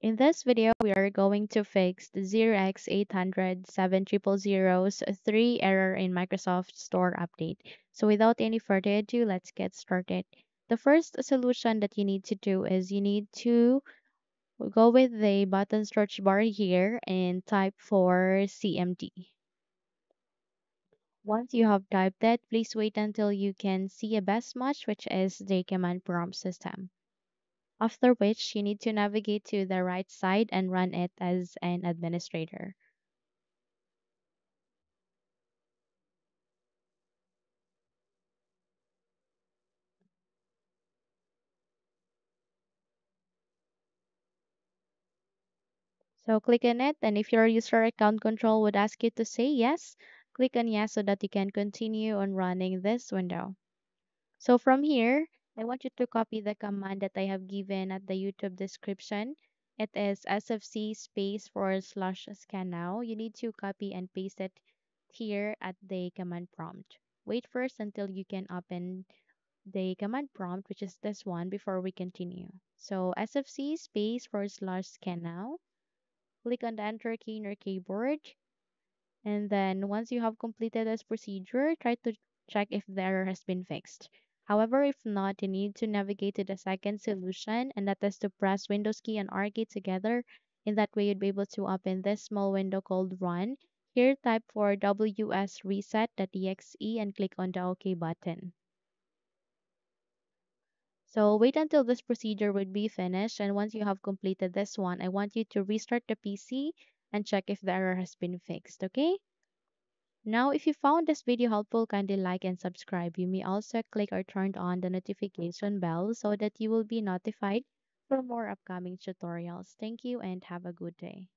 In this video, we are going to fix the 0x800 7000's 3 error in Microsoft Store update. So without any further ado, let's get started. The first solution that you need to do is you need to go with the button search bar here and type for CMD. Once you have typed that, please wait until you can see a best match, which is the command prompt system. After which, you need to navigate to the right side and run it as an administrator. So click on it, and if your user account control would ask you to say yes, click on yes so that you can continue on running this window. So from here, I want you to copy the command that I have given at the YouTube description. It is sfc space forward slash scan now. You need to copy and paste it here at the command prompt. Wait first until you can open the command prompt, which is this one, before we continue. So sfc space forward slash scan now click on the enter key in your keyboard. And then once you have completed this procedure, try to check if the error has been fixed. However, if not, you need to navigate to the second solution, and that is to press Windows key and R key together. In that way, you'd be able to open this small window called Run. Here, type for wsreset.exe and click on the OK button. So wait until this procedure would be finished and once you have completed this one, I want you to restart the PC and check if the error has been fixed, okay? Now, if you found this video helpful, kindly like and subscribe. You may also click or turn on the notification bell so that you will be notified for more upcoming tutorials. Thank you and have a good day.